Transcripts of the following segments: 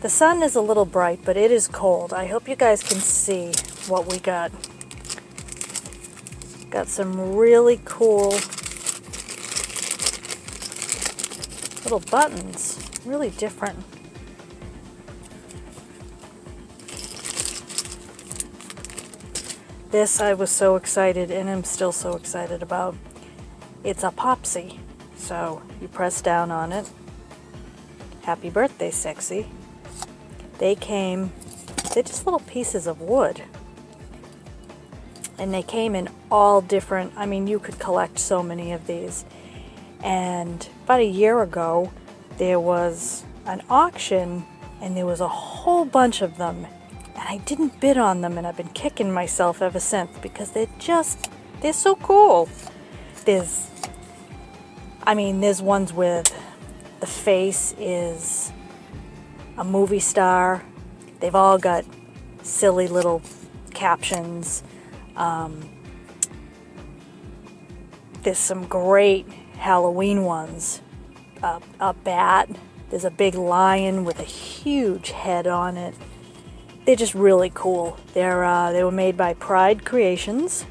The sun is a little bright, but it is cold. I hope you guys can see what we got. Got some really cool little buttons, really different. This I was so excited and am still so excited about. It's a Popsie. So you press down on it. Happy birthday, sexy. They came, they're just little pieces of wood. And they came in all different, I mean, you could collect so many of these. And about a year ago, there was an auction and there was a whole bunch of them. And I didn't bid on them and I've been kicking myself ever since because they're just, they're so cool. There's, I mean, there's ones with the face is a movie star. They've all got silly little captions. Um, there's some great Halloween ones. Uh, a bat. There's a big lion with a huge head on it. They're just really cool. They're uh, they were made by Pride Creations,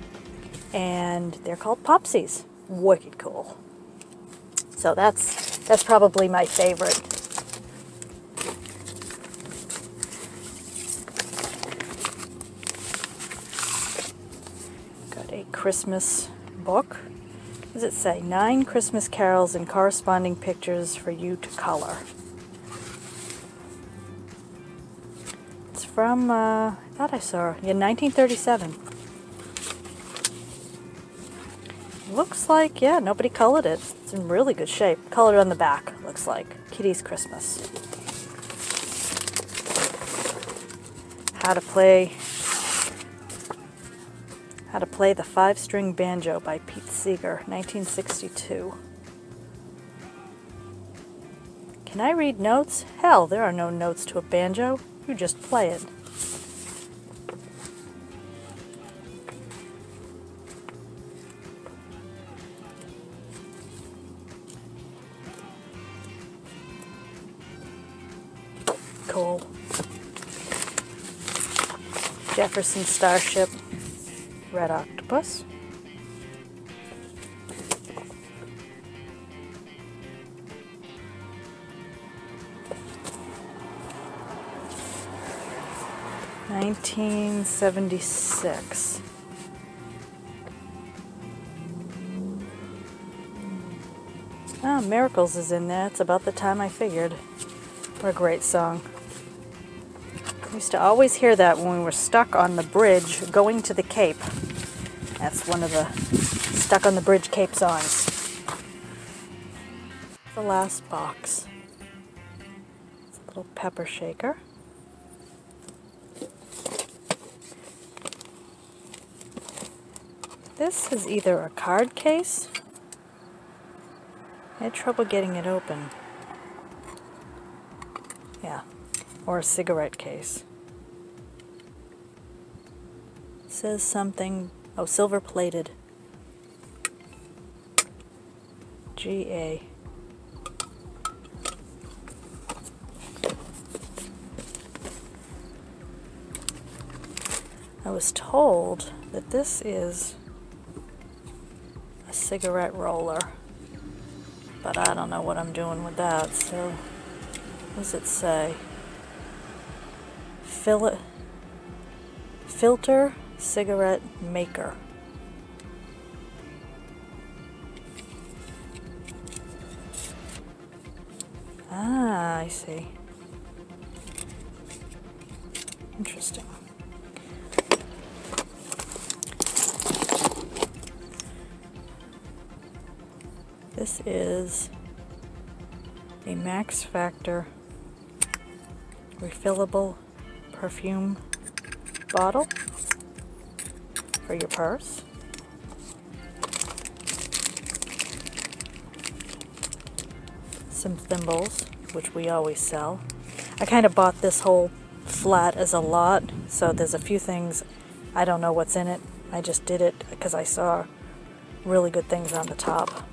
and they're called Popsies. Wicked cool. So that's that's probably my favorite. Got a Christmas book. What does it say? Nine Christmas carols and corresponding pictures for you to color. It's from, uh, I thought I saw, yeah, 1937. Looks like, yeah, nobody colored it. It's in really good shape. Colored on the back, looks like. Kitty's Christmas. How to play How to Play the Five-String Banjo by Pete Seeger, 1962. Can I read notes? Hell, there are no notes to a banjo. You just play it. Cool. Jefferson Starship, Red Octopus. Nineteen seventy six. Ah, Miracles is in there. It's about the time I figured. What a great song. Used to always hear that when we were stuck on the bridge going to the Cape. That's one of the Stuck on the Bridge Cape songs. The last box. It's a little pepper shaker. This is either a card case. I had trouble getting it open. Yeah, or a cigarette case. Says something, oh, silver plated. GA. I was told that this is a cigarette roller, but I don't know what I'm doing with that, so what does it say? Fill filter cigarette maker. Ah, I see. Interesting. This is a Max Factor refillable perfume bottle for your purse. Some thimbles, which we always sell. I kind of bought this whole flat as a lot, so there's a few things I don't know what's in it. I just did it because I saw really good things on the top.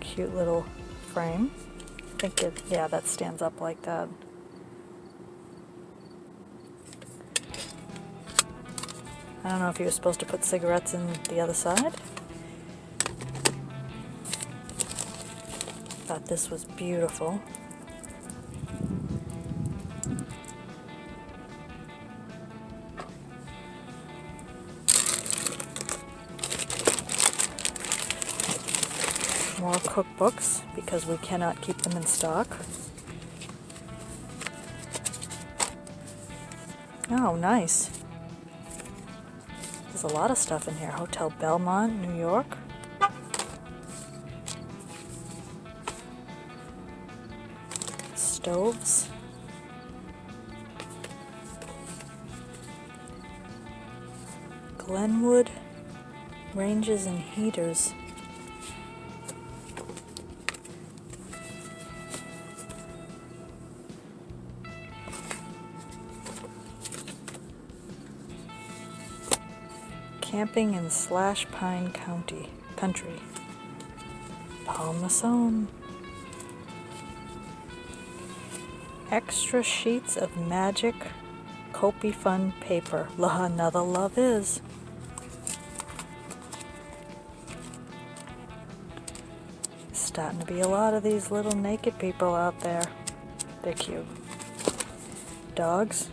Cute little frame. Think it, yeah, that stands up like that. I don't know if you were supposed to put cigarettes in the other side. Thought this was beautiful. Cookbooks because we cannot keep them in stock. Oh, nice. There's a lot of stuff in here. Hotel Belmont, New York. Stoves. Glenwood ranges and heaters. Camping in Slash Pine County, country. Palmason. Extra sheets of magic Copy Fun paper. La another love is. Starting to be a lot of these little naked people out there. They're cute. Dogs.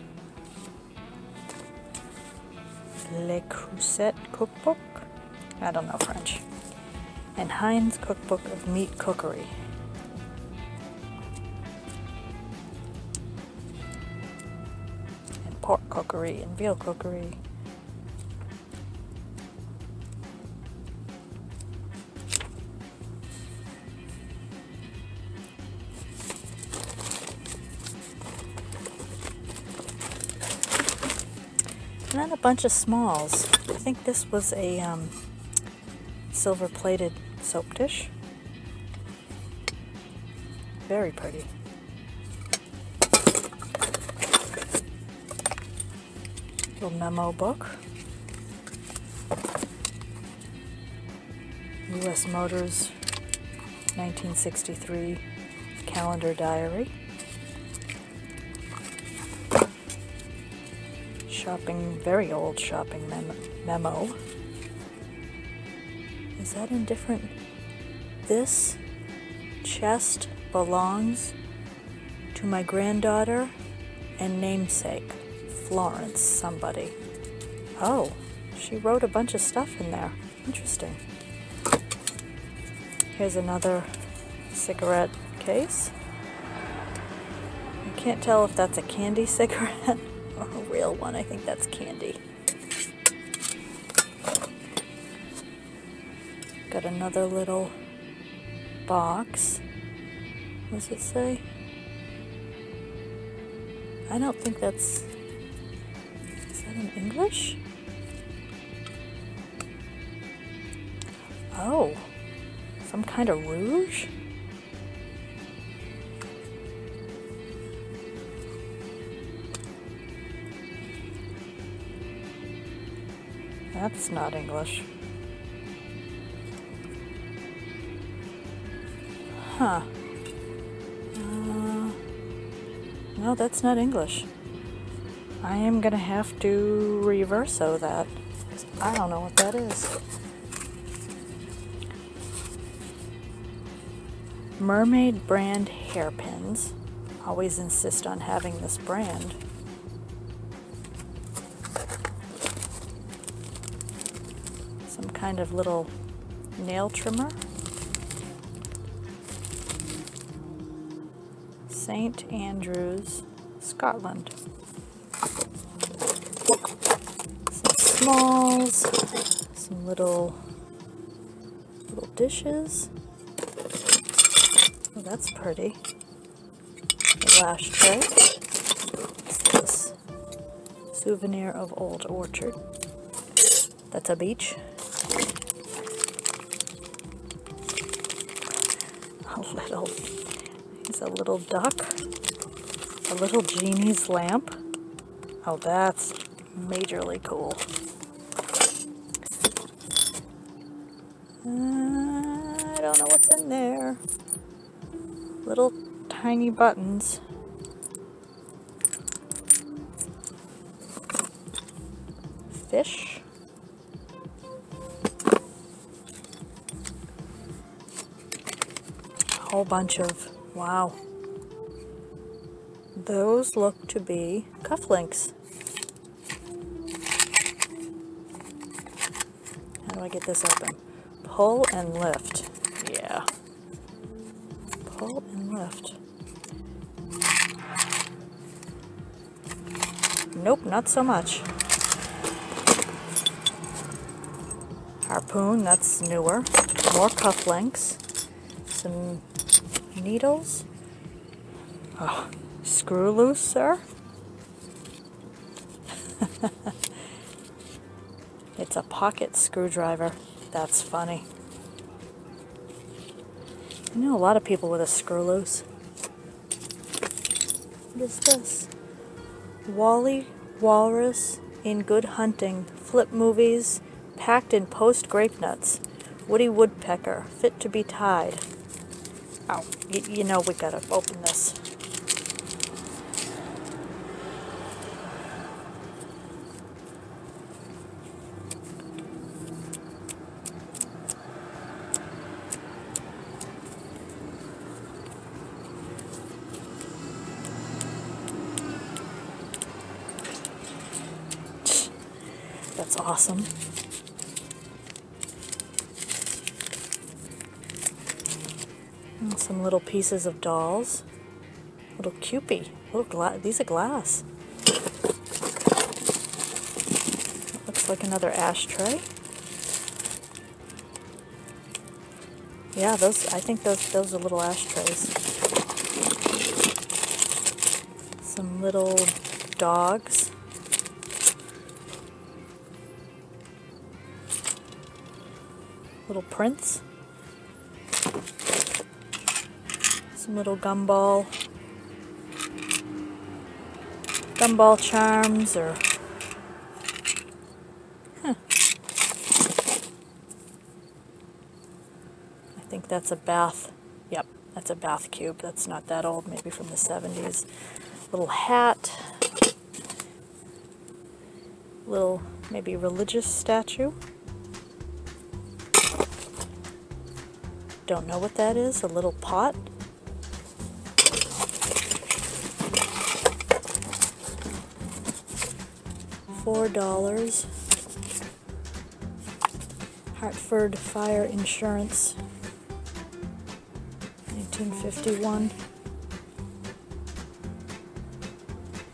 Le Creuset Cookbook. I don't know French. And Heinz Cookbook of Meat Cookery. And pork cookery and veal cookery. Bunch of smalls. I think this was a um, silver plated soap dish. Very pretty. Little memo book. U.S. Motors 1963 calendar diary. Shopping, very old shopping mem memo. Is that indifferent? This chest belongs to my granddaughter and namesake, Florence somebody. Oh, she wrote a bunch of stuff in there. Interesting. Here's another cigarette case. I can't tell if that's a candy cigarette a real one. I think that's candy. Got another little box. What does it say? I don't think that's. Is that in English? Oh, some kind of rouge? That's not English. Huh. Uh, no, that's not English. I am gonna have to reverso that. I don't know what that is. Mermaid brand hairpins. Always insist on having this brand. Kind of little nail trimmer. St. Andrews, Scotland. Some smalls, some little little dishes. Oh, that's pretty. A lash tray. This? Souvenir of Old Orchard. That's a beach. Little duck. A little genie's lamp. Oh, that's majorly cool. Uh, I don't know what's in there. Little tiny buttons. Fish. A whole bunch of, wow. Those look to be cufflinks. How do I get this open? Pull and lift. Yeah. Pull and lift. Nope, not so much. Harpoon, that's newer. More cufflinks. Some needles. Oh, screw loose, sir. it's a pocket screwdriver. That's funny. I know a lot of people with a screw loose. What is this? Wally Walrus in Good Hunting. Flip movies packed in post grape nuts. Woody Woodpecker, fit to be tied. Oh, you know we gotta open this. That's awesome. And some little pieces of dolls. Little Kewpie. Little gla these are glass. looks like another ashtray. Yeah, those I think those those are little ashtrays. Some little dogs. Little prints. Some little gumball. Gumball charms or huh. I think that's a bath. Yep, that's a bath cube. That's not that old, maybe from the 70s. Little hat. Little maybe religious statue. Don't know what that is. A little pot. Four dollars. Hartford Fire Insurance. 1951.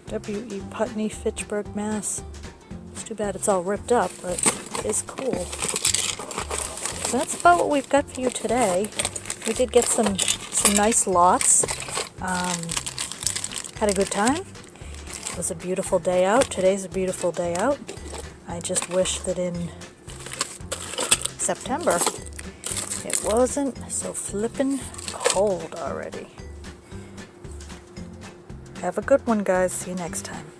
W.E. Putney, Fitchburg, Mass. It's too bad it's all ripped up, but it's cool. That's about what we've got for you today. We did get some some nice lots. Um, had a good time. It was a beautiful day out. Today's a beautiful day out. I just wish that in September it wasn't so flippin' cold already. Have a good one, guys. See you next time.